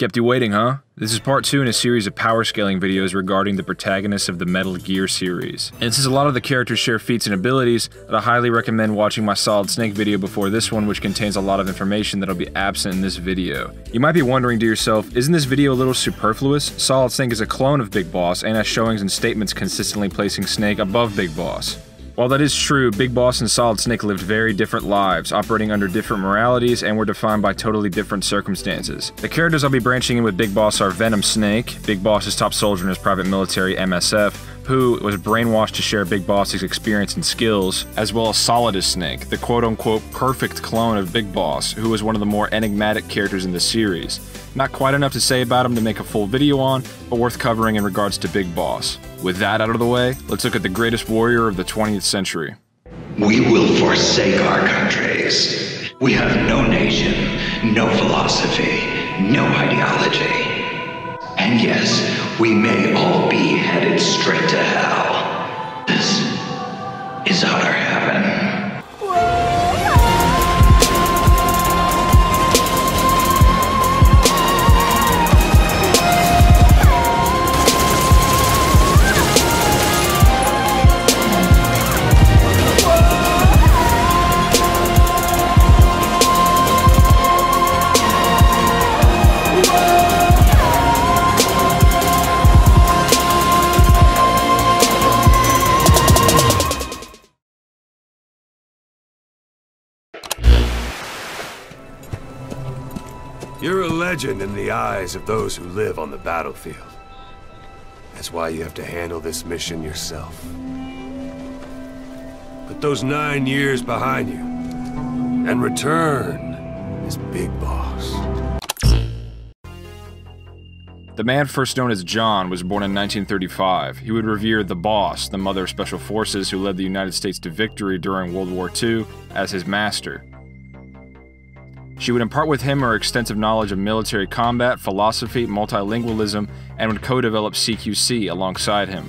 Kept you waiting, huh? This is part 2 in a series of power scaling videos regarding the protagonists of the Metal Gear series. And since a lot of the characters share feats and abilities, I'd highly recommend watching my Solid Snake video before this one which contains a lot of information that'll be absent in this video. You might be wondering to yourself, isn't this video a little superfluous? Solid Snake is a clone of Big Boss and has showings and statements consistently placing Snake above Big Boss. While that is true, Big Boss and Solid Snake lived very different lives, operating under different moralities, and were defined by totally different circumstances. The characters I'll be branching in with Big Boss are Venom Snake, Big Boss's top soldier in his private military MSF, who was brainwashed to share Big Boss's experience and skills, as well as Solidus Snake, the quote unquote perfect clone of Big Boss, who was one of the more enigmatic characters in the series. Not quite enough to say about him to make a full video on, but worth covering in regards to Big Boss. With that out of the way, let's look at the greatest warrior of the 20th century. We will forsake our countries. We have no nation, no philosophy, no ideology. And yes, we may all be headed straight to hell. This is outer heaven. Legend in the eyes of those who live on the battlefield. That's why you have to handle this mission yourself. Put those nine years behind you, and return as Big Boss. The man first known as John was born in 1935. He would revere the Boss, the mother of special forces who led the United States to victory during World War II, as his master. She would impart with him her extensive knowledge of military combat, philosophy, multilingualism, and would co develop CQC alongside him.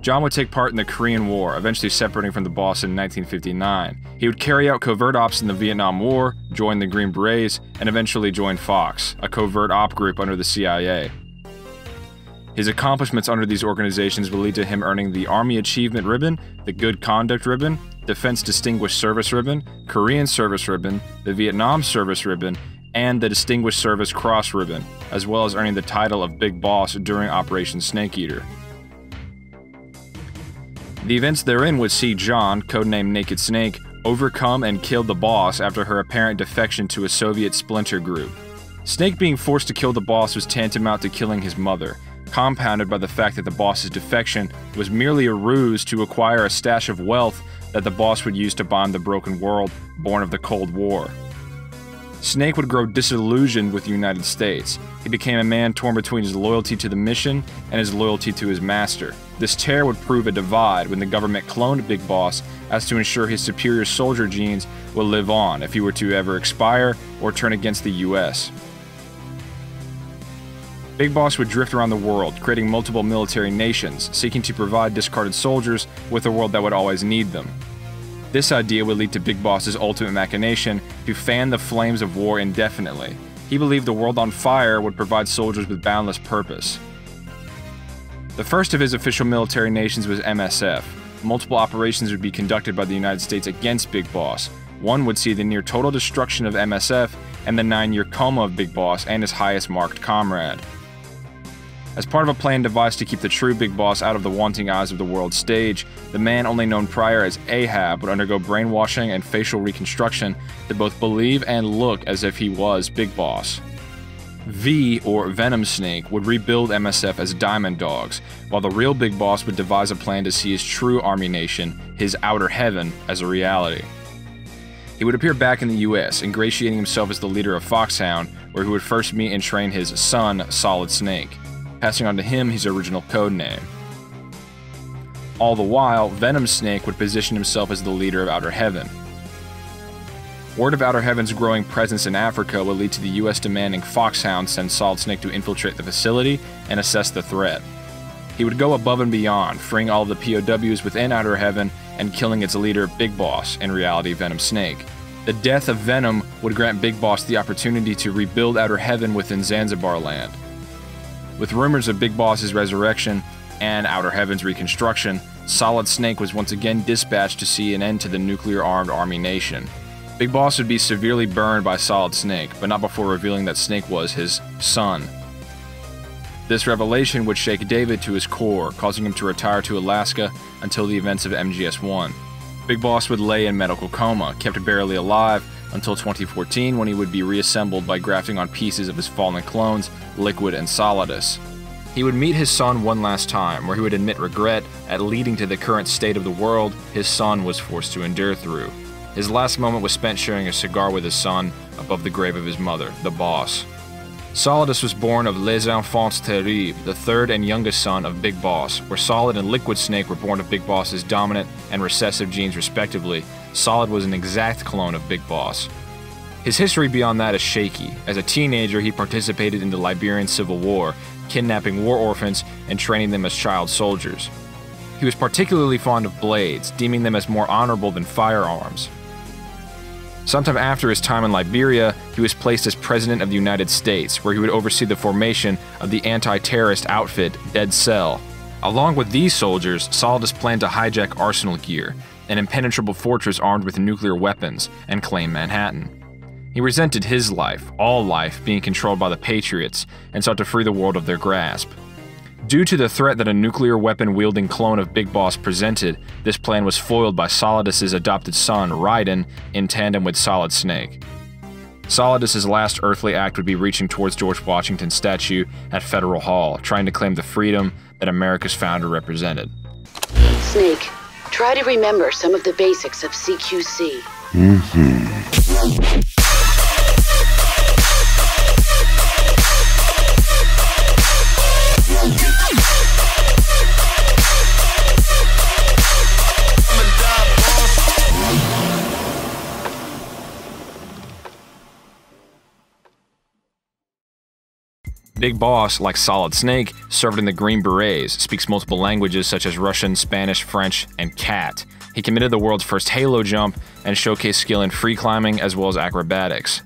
John would take part in the Korean War, eventually separating from the boss in 1959. He would carry out covert ops in the Vietnam War, join the Green Berets, and eventually join Fox, a covert op group under the CIA. His accomplishments under these organizations would lead to him earning the Army Achievement Ribbon, the Good Conduct Ribbon, Defense Distinguished Service Ribbon, Korean Service Ribbon, the Vietnam Service Ribbon, and the Distinguished Service Cross Ribbon, as well as earning the title of Big Boss during Operation Snake Eater. The events therein would see John, codenamed Naked Snake, overcome and kill the boss after her apparent defection to a Soviet splinter group. Snake being forced to kill the boss was tantamount to killing his mother, compounded by the fact that the boss's defection was merely a ruse to acquire a stash of wealth that the boss would use to bomb the broken world born of the Cold War. Snake would grow disillusioned with the United States. He became a man torn between his loyalty to the mission and his loyalty to his master. This tear would prove a divide when the government cloned Big Boss as to ensure his superior soldier genes would live on if he were to ever expire or turn against the US. Big Boss would drift around the world, creating multiple military nations, seeking to provide discarded soldiers with a world that would always need them. This idea would lead to Big Boss's ultimate machination to fan the flames of war indefinitely. He believed the world on fire would provide soldiers with boundless purpose. The first of his official military nations was MSF. Multiple operations would be conducted by the United States against Big Boss. One would see the near total destruction of MSF and the nine year coma of Big Boss and his highest marked comrade. As part of a plan devised to keep the true Big Boss out of the wanting eyes of the world stage, the man only known prior as Ahab would undergo brainwashing and facial reconstruction to both believe and look as if he was Big Boss. V, or Venom Snake, would rebuild MSF as Diamond Dogs, while the real Big Boss would devise a plan to see his true army nation, his outer heaven, as a reality. He would appear back in the US, ingratiating himself as the leader of Foxhound, where he would first meet and train his son, Solid Snake passing on to him his original code name. All the while, Venom Snake would position himself as the leader of Outer Heaven. Word of Outer Heaven's growing presence in Africa would lead to the US demanding Foxhound send Solid Snake to infiltrate the facility and assess the threat. He would go above and beyond, freeing all the POWs within Outer Heaven and killing its leader, Big Boss, in reality Venom Snake. The death of Venom would grant Big Boss the opportunity to rebuild Outer Heaven within Zanzibar land. With rumors of Big Boss's resurrection and Outer Heaven's reconstruction, Solid Snake was once again dispatched to see an end to the nuclear armed army nation. Big Boss would be severely burned by Solid Snake, but not before revealing that Snake was his son. This revelation would shake David to his core, causing him to retire to Alaska until the events of MGS 1. Big Boss would lay in medical coma, kept barely alive until 2014 when he would be reassembled by grafting on pieces of his fallen clones, Liquid and Solidus. He would meet his son one last time, where he would admit regret at leading to the current state of the world his son was forced to endure through. His last moment was spent sharing a cigar with his son above the grave of his mother, the boss. Solidus was born of Les Enfants Terribles, the third and youngest son of Big Boss, where Solid and Liquid Snake were born of Big Boss's dominant and recessive genes respectively. Solid was an exact clone of Big Boss. His history beyond that is shaky. As a teenager, he participated in the Liberian Civil War, kidnapping war orphans and training them as child soldiers. He was particularly fond of blades, deeming them as more honorable than firearms. Sometime after his time in Liberia, he was placed as President of the United States, where he would oversee the formation of the anti terrorist outfit Dead Cell. Along with these soldiers, Solidus planned to hijack Arsenal Gear, an impenetrable fortress armed with nuclear weapons, and claim Manhattan. He resented his life, all life, being controlled by the Patriots, and sought to free the world of their grasp. Due to the threat that a nuclear weapon wielding clone of Big Boss presented, this plan was foiled by Solidus's adopted son, Raiden, in tandem with Solid Snake. Solidus's last earthly act would be reaching towards George Washington's statue at Federal Hall, trying to claim the freedom that America's founder represented. Snake, try to remember some of the basics of CQC. Mm-hmm. Big Boss, like Solid Snake, served in the Green Berets, speaks multiple languages such as Russian, Spanish, French, and Cat. He committed the world's first Halo jump and showcased skill in free climbing as well as acrobatics.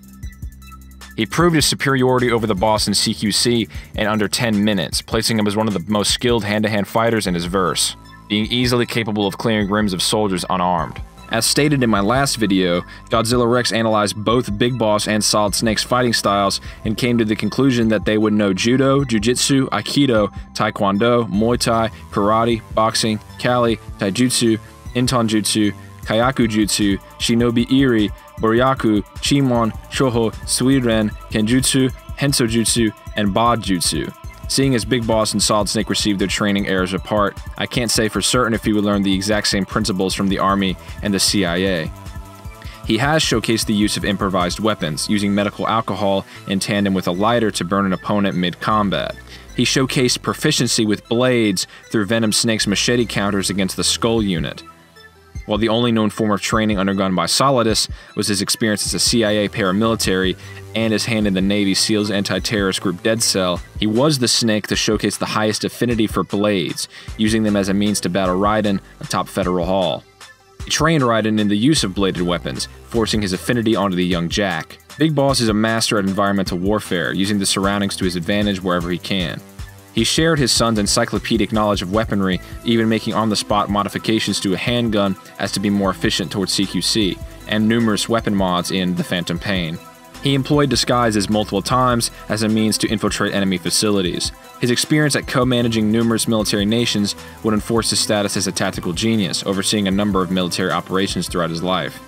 He proved his superiority over the boss in CQC in under 10 minutes, placing him as one of the most skilled hand-to-hand -hand fighters in his verse, being easily capable of clearing rims of soldiers unarmed. As stated in my last video, Godzillarex analyzed both Big Boss and Solid Snake's fighting styles and came to the conclusion that they would know Judo, Jiu-Jitsu, Aikido, Taekwondo, Muay Thai, Karate, Boxing, Kali, Taijutsu, Inton Jutsu, Kyaku Jutsu, Shinobi Iri, Boryaku, Chimon, Shoho, Suiren, Kenjutsu, Henso Jutsu, and Bod Jutsu. Seeing as Big Boss and Solid Snake received their training eras apart, I can't say for certain if he would learn the exact same principles from the Army and the CIA. He has showcased the use of improvised weapons, using medical alcohol in tandem with a lighter to burn an opponent mid combat. He showcased proficiency with blades through Venom Snake's machete counters against the Skull unit. While the only known form of training undergone by Solidus was his experience as a CIA paramilitary and his hand in the Navy SEALs anti terrorist group Dead Cell, he was the snake to showcase the highest affinity for blades, using them as a means to battle Raiden atop Federal Hall. He trained Raiden in the use of bladed weapons, forcing his affinity onto the young Jack. Big Boss is a master at environmental warfare, using the surroundings to his advantage wherever he can. He shared his son's encyclopedic knowledge of weaponry, even making on the spot modifications to a handgun as to be more efficient towards CQC, and numerous weapon mods in The Phantom Pain. He employed disguises multiple times as a means to infiltrate enemy facilities. His experience at co managing numerous military nations would enforce his status as a tactical genius, overseeing a number of military operations throughout his life.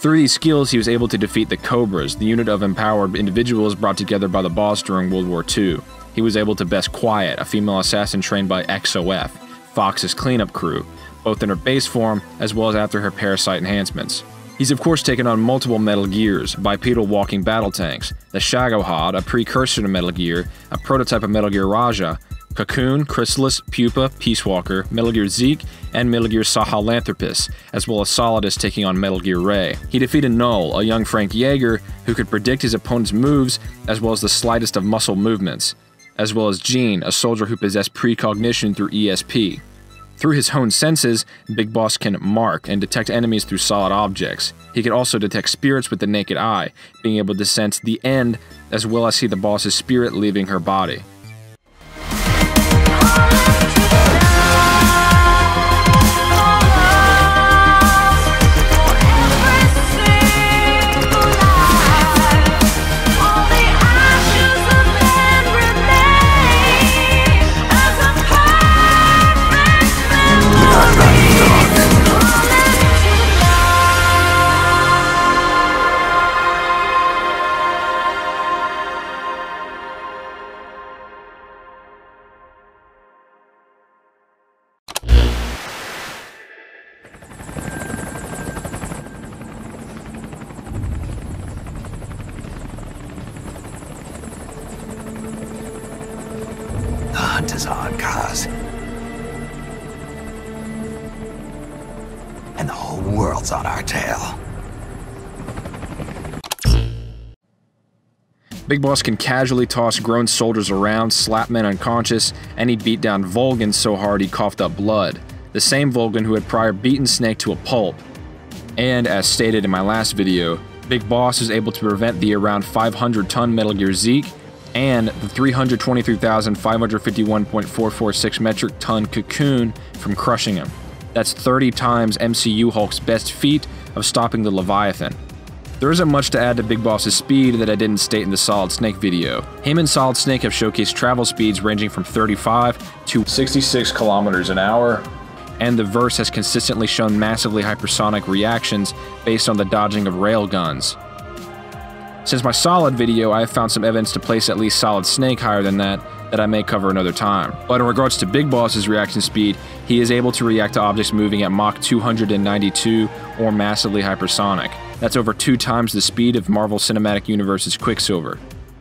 Through these skills, he was able to defeat the Cobras, the unit of empowered individuals brought together by the boss during World War II he was able to best Quiet, a female assassin trained by XOF, Fox's cleanup crew, both in her base form as well as after her parasite enhancements. He's of course taken on multiple Metal Gears, bipedal walking battle tanks, the Shagohod, a precursor to Metal Gear, a prototype of Metal Gear RAXA, Cocoon, Chrysalis, Pupa, Peace Walker, Metal Gear Zeke, and Metal Gear Sahelanthropus, as well as Solidus taking on Metal Gear Ray. He defeated Null, a young Frank Jaeger who could predict his opponent's moves as well as the slightest of muscle movements as well as Gene, a soldier who possessed precognition through ESP. Through his honed senses, Big Boss can mark and detect enemies through solid objects. He can also detect spirits with the naked eye, being able to sense the end as well as see the boss's spirit leaving her body. Hunt is on, Kaz. And the whole world's on our tail. Big Boss can casually toss grown soldiers around, slap men unconscious, and he beat down Volgin so hard he coughed up blood. The same Volgin who had prior beaten Snake to a pulp. And as stated in my last video, Big Boss is able to prevent the around 500 ton Metal Gear Zeke and the 323,551.446 metric ton Cocoon from crushing him. That's 30 times MCU Hulk's best feat of stopping the Leviathan. There isn't much to add to Big Boss's speed that I didn't state in the Solid Snake video. Him and Solid Snake have showcased travel speeds ranging from 35 to 66 kilometers an hour, and the verse has consistently shown massively hypersonic reactions based on the dodging of railguns. Since my Solid video, I have found some evidence to place at least Solid Snake higher than that, that I may cover another time. But in regards to Big Boss's reaction speed, he is able to react to objects moving at Mach 292 or massively hypersonic. That's over two times the speed of Marvel Cinematic Universe's Quicksilver.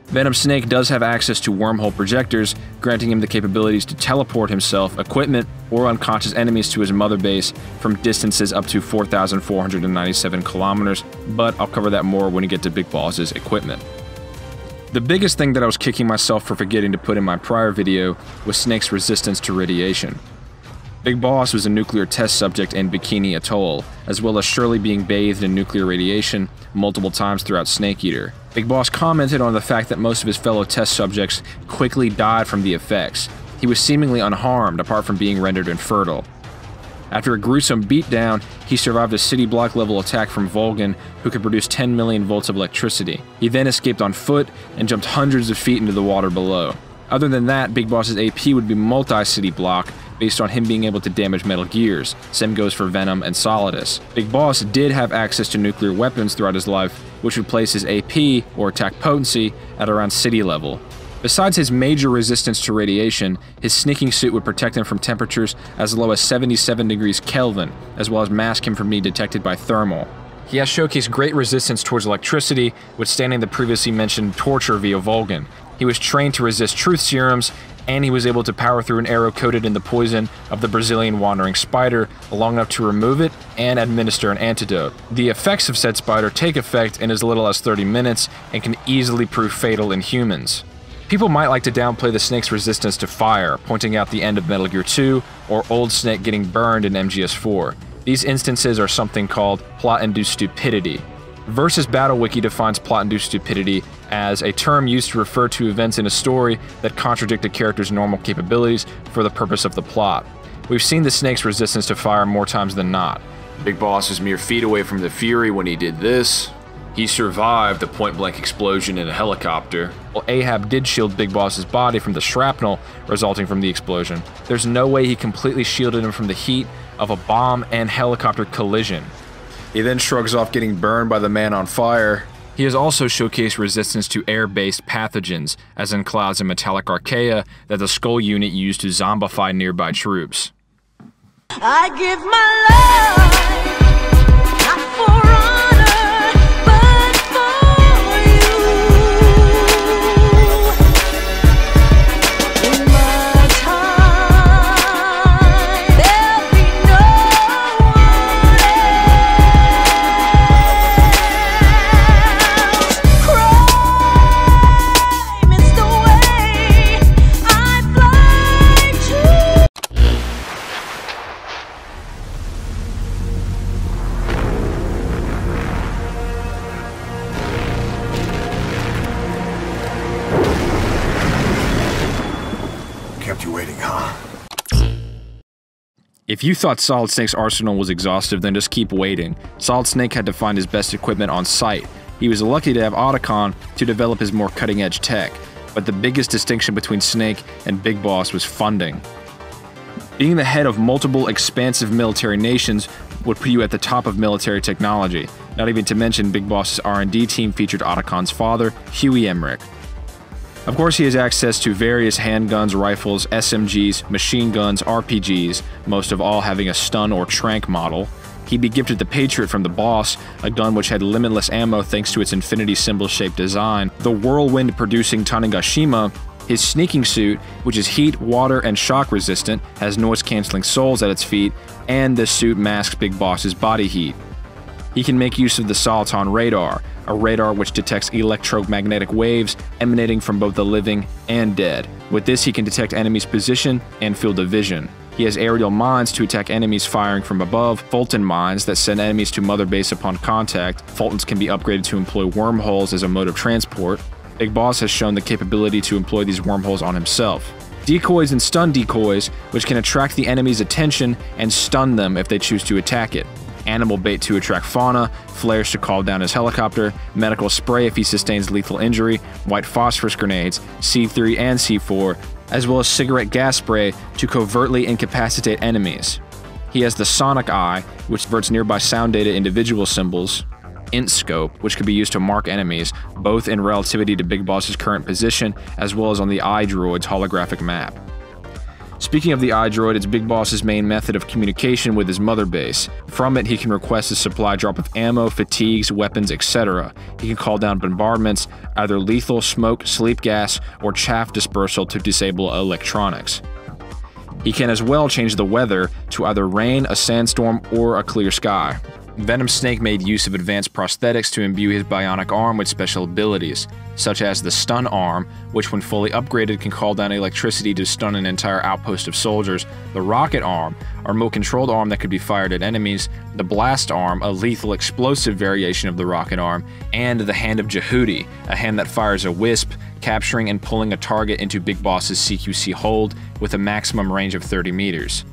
Venom Snake does have access to wormhole projectors, granting him the capabilities to teleport himself, equipment, or unconscious enemies to his mother base from distances up to 4,497 kilometers, but I'll cover that more when we get to Big Boss's equipment. The biggest thing that I was kicking myself for forgetting to put in my prior video was Snake's resistance to radiation. Big Boss was a nuclear test subject in Bikini Atoll, as well as surely being bathed in nuclear radiation multiple times throughout Snake Eater. Big Boss commented on the fact that most of his fellow test subjects quickly died from the effects. He was seemingly unharmed apart from being rendered infertile. After a gruesome beatdown, he survived a city block level attack from Volgin, who could produce 10 million volts of electricity. He then escaped on foot and jumped hundreds of feet into the water below. Other than that, Big Boss's AP would be multi city block, based on him being able to damage Metal Gears. Same goes for Venom and Solidus. Big Boss did have access to nuclear weapons throughout his life, which would place his AP, or attack potency, at around city level. Besides his major resistance to radiation, his sneaking suit would protect him from temperatures as low as 77 degrees Kelvin, as well as mask him from being detected by thermal. He has showcased great resistance towards electricity, withstanding the previously mentioned torture via Volgin. He was trained to resist truth serums, and he was able to power through an arrow coated in the poison of the Brazilian wandering spider long enough to remove it and administer an antidote. The effects of said spider take effect in as little as 30 minutes and can easily prove fatal in humans. People might like to downplay the snake's resistance to fire, pointing out the end of Metal Gear 2 or Old Snake getting burned in MGS4. These instances are something called plot-induced stupidity. Versus Battle Wiki defines plot-induced stupidity as a term used to refer to events in a story that contradict a character's normal capabilities for the purpose of the plot. We've seen the snake's resistance to fire more times than not. Big Boss is mere feet away from the Fury when he did this. He survived the point-blank explosion in a helicopter. While Ahab did shield Big Boss's body from the shrapnel resulting from the explosion, there's no way he completely shielded him from the heat of a bomb and helicopter collision. He then shrugs off getting burned by the man on fire. He has also showcased resistance to air-based pathogens, as in clouds and metallic archaea that the Skull unit used to zombify nearby troops. I give my life. If you thought Solid Snake's arsenal was exhaustive, then just keep waiting. Solid Snake had to find his best equipment on site. He was lucky to have Otacon to develop his more cutting edge tech, but the biggest distinction between Snake and Big Boss was funding. Being the head of multiple expansive military nations would put you at the top of military technology, not even to mention Big Boss's R&D team featured Otacon's father, Huey Emmerich. Of course, he has access to various handguns, rifles, SMGs, machine guns, RPGs, most of all having a stun or trank model. He'd be gifted the Patriot from the boss, a gun which had limitless ammo thanks to its infinity symbol shaped design. The whirlwind producing Tanegashima, his sneaking suit, which is heat, water, and shock resistant, has noise canceling soles at its feet, and this suit masks Big Boss's body heat. He can make use of the Soliton radar, a radar which detects electromagnetic waves emanating from both the living and dead. With this, he can detect enemies' position and field of vision. He has aerial mines to attack enemies firing from above, Fulton mines that send enemies to Mother Base upon contact. Fultons can be upgraded to employ wormholes as a mode of transport. Big Boss has shown the capability to employ these wormholes on himself. Decoys and stun decoys, which can attract the enemy's attention and stun them if they choose to attack it animal bait to attract fauna, flares to call down his helicopter, medical spray if he sustains lethal injury, white phosphorus grenades, C3 and C4, as well as cigarette gas spray to covertly incapacitate enemies. He has the Sonic Eye, which converts nearby sound data into visual symbols, Int Scope, which can be used to mark enemies, both in relativity to Big Boss's current position as well as on the iDroid's holographic map. Speaking of the iDroid, it's Big Boss's main method of communication with his mother base. From it, he can request a supply drop of ammo, fatigues, weapons, etc. He can call down bombardments, either lethal, smoke, sleep gas, or chaff dispersal to disable electronics. He can as well change the weather to either rain, a sandstorm, or a clear sky. Venom Snake made use of advanced prosthetics to imbue his bionic arm with special abilities, such as the Stun Arm, which when fully upgraded can call down electricity to stun an entire outpost of soldiers, the Rocket Arm, a remote-controlled arm that could be fired at enemies, the Blast Arm, a lethal explosive variation of the Rocket Arm, and the Hand of Jehuty, a hand that fires a wisp, capturing and pulling a target into Big Boss's CQC hold with a maximum range of 30 meters.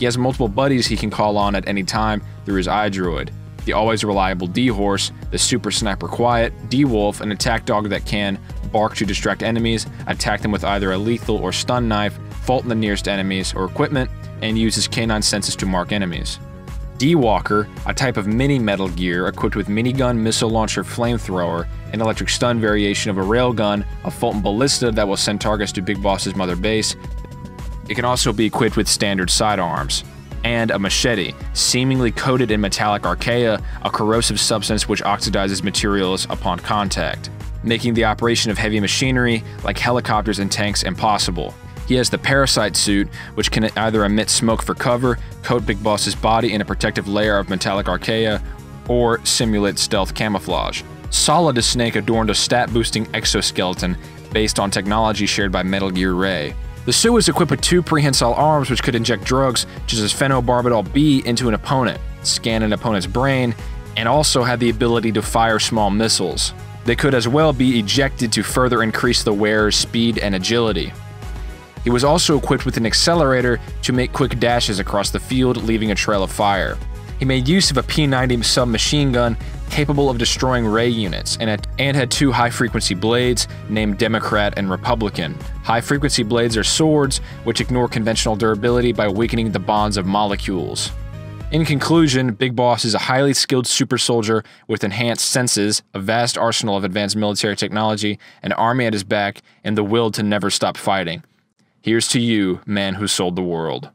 He has multiple buddies he can call on at any time through his iDroid. The always reliable D-Horse, the Super Sniper Quiet, D-Wolf, an attack dog that can bark to distract enemies, attack them with either a lethal or stun knife, Fulton the nearest enemies or equipment, and use his canine senses to mark enemies. D-Walker, a type of mini Metal Gear equipped with minigun, missile launcher, flamethrower, an electric stun variation of a railgun, a Fulton Ballista that will send targets to Big Boss's mother base, it can also be equipped with standard sidearms and a machete, seemingly coated in metallic archaea, a corrosive substance which oxidizes materials upon contact, making the operation of heavy machinery like helicopters and tanks impossible. He has the Parasite suit, which can either emit smoke for cover, coat Big Boss's body in a protective layer of metallic archaea, or simulate stealth camouflage. Solidus Snake adorned a stat-boosting exoskeleton based on technology shared by Metal Gear Ray. The suit was equipped with two prehensile arms which could inject drugs, such as phenobarbital B, into an opponent, scan an opponent's brain, and also had the ability to fire small missiles. They could as well be ejected to further increase the wearer's speed and agility. He was also equipped with an accelerator to make quick dashes across the field, leaving a trail of fire. He made use of a P-90 submachine gun capable of destroying ray units and had, and had two high-frequency blades named Democrat and Republican. High-frequency blades are swords which ignore conventional durability by weakening the bonds of molecules. In conclusion, Big Boss is a highly skilled super soldier with enhanced senses, a vast arsenal of advanced military technology, an army at his back, and the will to never stop fighting. Here's to you, man who sold the world.